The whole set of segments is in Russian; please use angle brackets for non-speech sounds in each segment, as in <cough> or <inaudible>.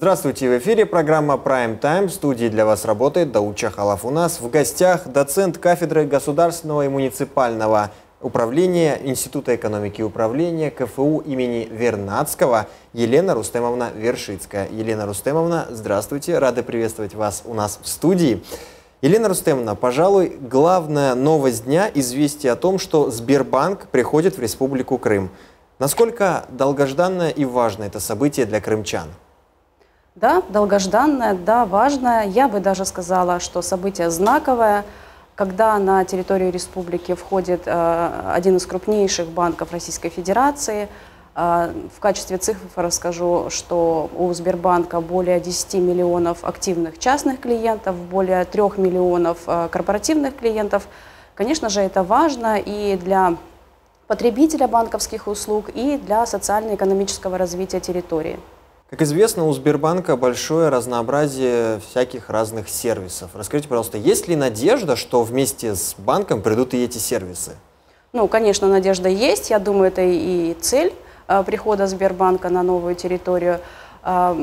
Здравствуйте, в эфире программа Prime Time. В студии для вас работает Дауча Халав. У нас в гостях доцент кафедры государственного и муниципального управления Института экономики и управления КФУ имени Вернадского Елена Рустемовна Вершицкая. Елена Рустемовна, здравствуйте, рады приветствовать вас у нас в студии. Елена Рустемовна, пожалуй, главная новость дня – известие о том, что Сбербанк приходит в Республику Крым. Насколько долгожданное и важное это событие для крымчан? Да, долгожданное, да, важное. Я бы даже сказала, что событие знаковое, когда на территорию республики входит э, один из крупнейших банков Российской Федерации. Э, в качестве цифр расскажу, что у Сбербанка более 10 миллионов активных частных клиентов, более 3 миллионов э, корпоративных клиентов. Конечно же, это важно и для потребителя банковских услуг, и для социально-экономического развития территории. Как известно, у Сбербанка большое разнообразие всяких разных сервисов. Расскажите, пожалуйста, есть ли надежда, что вместе с банком придут и эти сервисы? Ну, конечно, надежда есть. Я думаю, это и цель э, прихода Сбербанка на новую территорию. Э,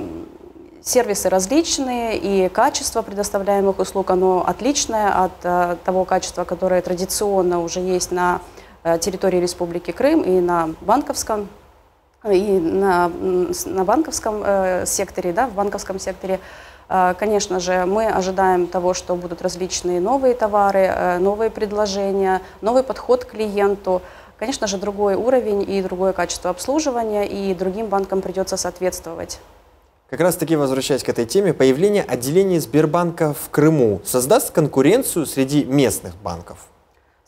сервисы различные, и качество предоставляемых услуг, оно отличное от э, того качества, которое традиционно уже есть на территории Республики Крым и на банковском и на, на банковском э, секторе, да, в банковском секторе, э, конечно же, мы ожидаем того, что будут различные новые товары, э, новые предложения, новый подход к клиенту, конечно же, другой уровень и другое качество обслуживания, и другим банкам придется соответствовать. Как раз таки, возвращаясь к этой теме, появление отделения Сбербанка в Крыму создаст конкуренцию среди местных банков?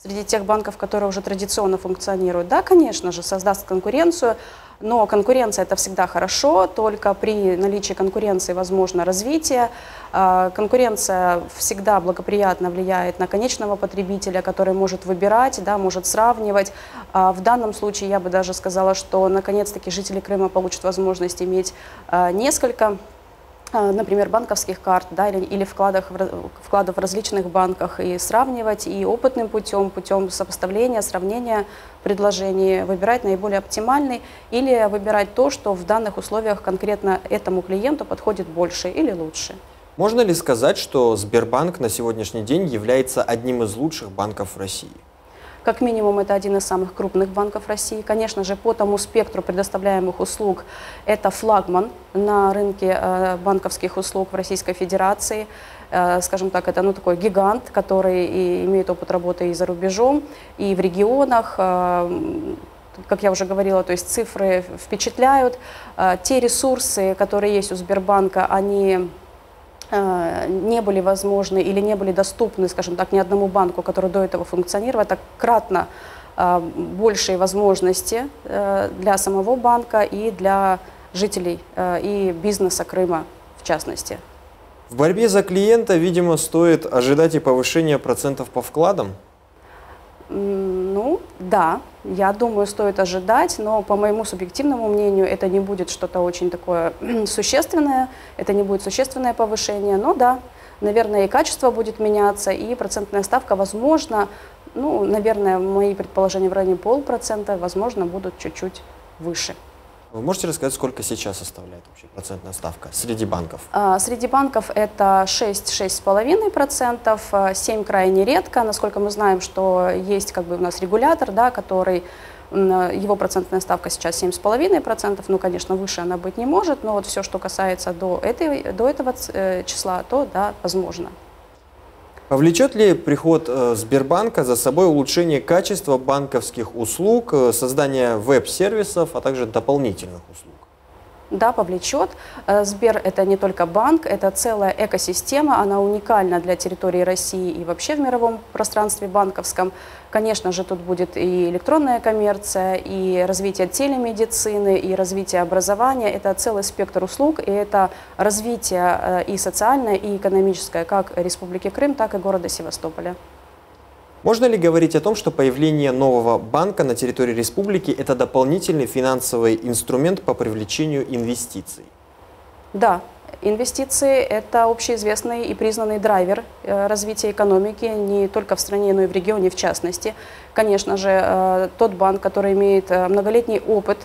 Среди тех банков, которые уже традиционно функционируют, да, конечно же, создаст конкуренцию. Но конкуренция это всегда хорошо, только при наличии конкуренции возможно развитие. А, конкуренция всегда благоприятно влияет на конечного потребителя, который может выбирать, да, может сравнивать. А, в данном случае я бы даже сказала, что наконец-таки жители Крыма получат возможность иметь а, несколько например, банковских карт да, или, или вкладов, вкладов в различных банках и сравнивать и опытным путем, путем сопоставления, сравнения предложений, выбирать наиболее оптимальный или выбирать то, что в данных условиях конкретно этому клиенту подходит больше или лучше. Можно ли сказать, что Сбербанк на сегодняшний день является одним из лучших банков России? Как минимум, это один из самых крупных банков России. Конечно же, по тому спектру предоставляемых услуг это флагман на рынке э, банковских услуг в Российской Федерации. Э, скажем так, это ну, такой гигант, который и имеет опыт работы и за рубежом, и в регионах э, как я уже говорила, то есть цифры впечатляют. Те ресурсы, которые есть у Сбербанка, они не были возможны или не были доступны, скажем так, ни одному банку, который до этого функционировал, это кратно э, большие возможности э, для самого банка и для жителей и бизнеса Крыма в частности. В борьбе за клиента, видимо, стоит ожидать и повышения процентов по вкладам? Ну, да, я думаю, стоит ожидать, но по моему субъективному мнению это не будет что-то очень такое <clears throat> существенное, это не будет существенное повышение, но да, наверное, и качество будет меняться, и процентная ставка, возможно, ну, наверное, мои предположения в районе полпроцента, возможно, будут чуть-чуть выше. Вы можете рассказать, сколько сейчас составляет вообще процентная ставка среди банков? А, среди банков это 6-6,5%, 7 крайне редко. Насколько мы знаем, что есть как бы у нас регулятор, да, который его процентная ставка сейчас 7,5%, ну, конечно, выше она быть не может, но вот все, что касается до, этой, до этого э, числа, то, да, возможно. Повлечет ли приход э, Сбербанка за собой улучшение качества банковских услуг, э, создание веб-сервисов, а также дополнительных услуг? Да, повлечет. Э, Сбер – это не только банк, это целая экосистема, она уникальна для территории России и вообще в мировом пространстве банковском. Конечно же, тут будет и электронная коммерция, и развитие телемедицины, и развитие образования. Это целый спектр услуг, и это развитие э, и социальное, и экономическое как Республики Крым, так и города Севастополя. Можно ли говорить о том, что появление нового банка на территории республики – это дополнительный финансовый инструмент по привлечению инвестиций? Да, Инвестиции – это общеизвестный и признанный драйвер э, развития экономики не только в стране, но и в регионе в частности. Конечно же, э, тот банк, который имеет э, многолетний опыт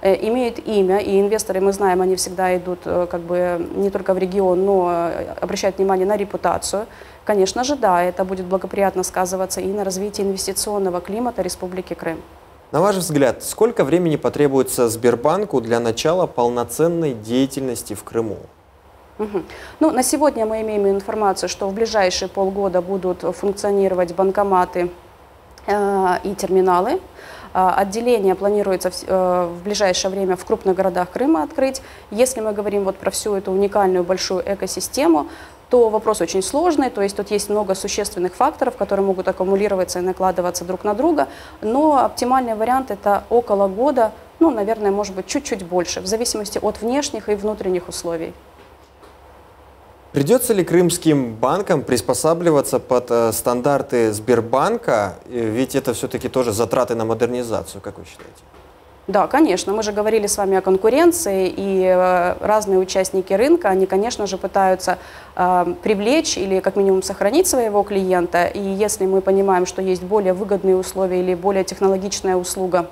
э, имеют имя, и инвесторы, мы знаем, они всегда идут как бы не только в регион, но обращают внимание на репутацию. Конечно же, да, это будет благоприятно сказываться и на развитии инвестиционного климата Республики Крым. На ваш взгляд, сколько времени потребуется Сбербанку для начала полноценной деятельности в Крыму? Угу. Ну, на сегодня мы имеем информацию, что в ближайшие полгода будут функционировать банкоматы э, и терминалы. Э, отделение планируется в, э, в ближайшее время в крупных городах Крыма открыть. Если мы говорим вот про всю эту уникальную большую экосистему, то вопрос очень сложный, то есть тут есть много существенных факторов, которые могут аккумулироваться и накладываться друг на друга, но оптимальный вариант это около года, ну, наверное, может быть, чуть-чуть больше, в зависимости от внешних и внутренних условий. Придется ли крымским банкам приспосабливаться под э, стандарты Сбербанка, ведь это все-таки тоже затраты на модернизацию, как вы считаете? Да, конечно. Мы же говорили с вами о конкуренции, и э, разные участники рынка, они, конечно же, пытаются э, привлечь или как минимум сохранить своего клиента. И если мы понимаем, что есть более выгодные условия или более технологичная услуга,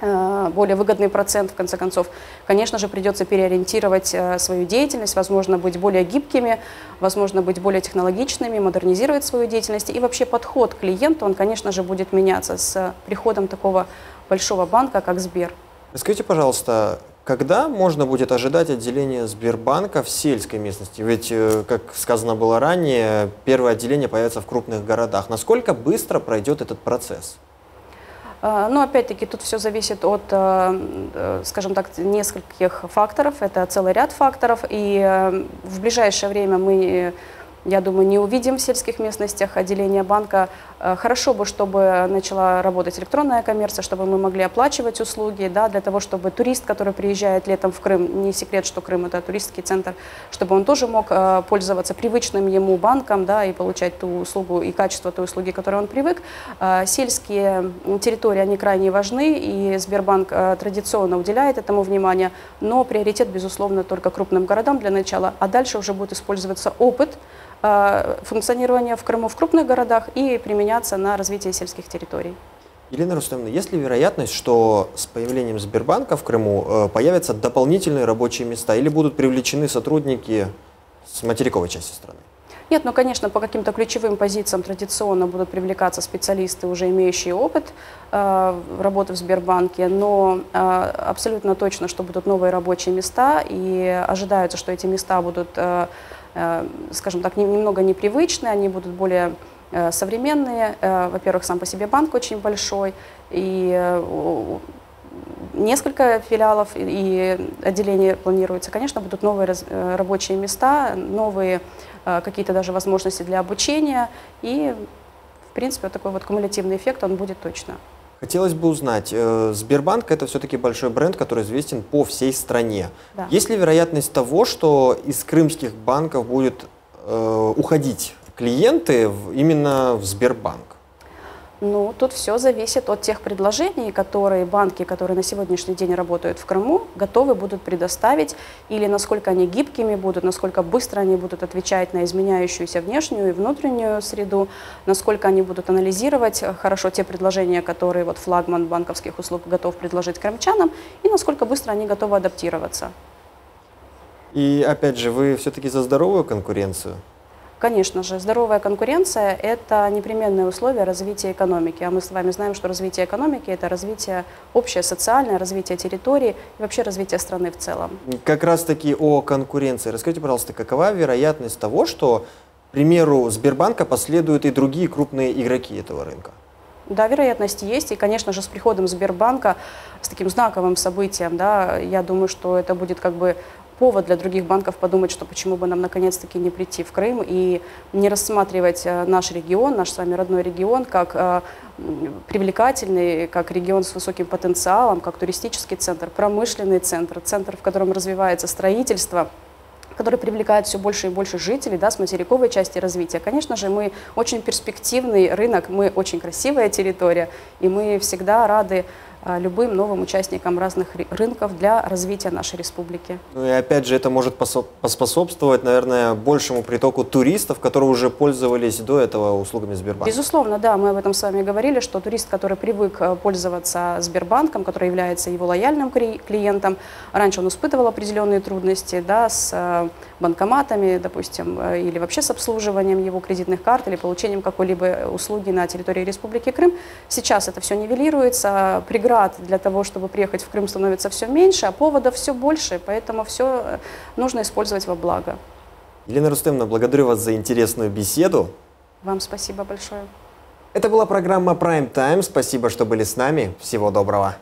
более выгодный процент, в конце концов, конечно же, придется переориентировать э, свою деятельность, возможно, быть более гибкими, возможно, быть более технологичными, модернизировать свою деятельность. И вообще подход к клиенту, он, конечно же, будет меняться с приходом такого большого банка, как Сбер. Скажите, пожалуйста, когда можно будет ожидать отделения Сбербанка в сельской местности? Ведь, э, как сказано было ранее, первое отделение появится в крупных городах. Насколько быстро пройдет этот процесс? А, ну, опять-таки, тут все зависит от, э, э, скажем так, нескольких факторов. Это целый ряд факторов. И в ближайшее время мы я думаю, не увидим в сельских местностях отделения банка. Э, хорошо бы, чтобы начала работать электронная коммерция, чтобы мы могли оплачивать услуги, да, для того, чтобы турист, который приезжает летом в Крым, не секрет, что Крым это туристский центр, чтобы он тоже мог э, пользоваться привычным ему банком да, и получать ту услугу и качество той услуги, к которой он привык. Э, сельские территории, они крайне важны, и Сбербанк традиционно уделяет этому внимание, но приоритет, безусловно, только крупным городам для начала, а дальше уже будет использоваться опыт, функционирования в Крыму в крупных городах и применяться на развитие сельских территорий. Елена Рустамовна, есть ли вероятность, что с появлением Сбербанка в Крыму э, появятся дополнительные рабочие места или будут привлечены сотрудники с материковой части страны? Нет, ну, конечно, по каким-то ключевым позициям традиционно будут привлекаться специалисты, уже имеющие опыт э, работы в Сбербанке, но э, абсолютно точно, что будут новые рабочие места, и ожидается, что эти места будут э, Э, скажем так, немного непривычные, они будут более э, современные. Э, во-первых, сам по себе банк очень большой, и несколько филиалов и отделений планируется. Конечно, будут новые рабочие места, новые какие-то даже возможности для обучения, и, в принципе, вот такой вот кумулятивный эффект, он будет точно. Хотелось бы узнать, э, Сбербанк это все-таки большой бренд, который известен по всей стране. Да. Есть ли вероятность того, что из крымских банков будут э, уходить клиенты в, именно в Сбербанк? Ну, тут все зависит от тех предложений, которые банки, которые на сегодняшний день работают в Крыму, готовы будут предоставить, или насколько они гибкими будут, насколько быстро они будут отвечать на изменяющуюся внешнюю и внутреннюю среду, насколько они будут анализировать хорошо те предложения, которые вот флагман банковских услуг готов предложить крымчанам, и насколько быстро они готовы адаптироваться. И опять же, вы все-таки за здоровую конкуренцию? Конечно же, здоровая конкуренция – это непременное условие развития экономики. А мы с вами знаем, что развитие экономики – это развитие общее, социальное, развитие территории и вообще развитие страны в целом. Как раз-таки о конкуренции. Расскажите, пожалуйста, какова вероятность того, что, к примеру, Сбербанка последуют и другие крупные игроки этого рынка? Да, вероятность есть. И, конечно же, с приходом Сбербанка, с таким знаковым событием, да, я думаю, что это будет как бы повод для других банков подумать, что почему бы нам наконец-таки не прийти в Крым и не рассматривать э, наш регион, наш с вами родной регион, как э, привлекательный, как регион с высоким потенциалом, как туристический центр, промышленный центр, центр, в котором развивается строительство который привлекает все больше и больше жителей да, с материковой части развития. Конечно же, мы очень перспективный рынок, мы очень красивая территория, и мы всегда рады любым новым участникам разных рынков для развития нашей республики. Ну и опять же, это может поспособствовать, наверное, большему притоку туристов, которые уже пользовались до этого услугами Сбербанка. Безусловно, да, мы об этом с вами говорили, что турист, который привык э, пользоваться Сбербанком, который является его лояльным клиентом, раньше он испытывал определенные трудности да, с э, банкоматами, допустим, э, или вообще с обслуживанием его кредитных карт или получением какой-либо услуги на территории Республики Крым. Сейчас это все нивелируется, преград для того, чтобы приехать в Крым становится все меньше, а поводов все больше, поэтому все э, нужно использовать во благо. Елена Рустемовна, благодарю вас за интересную беседу. Вам спасибо большое. Это была программа Prime Time. Спасибо, что были с нами. Всего доброго.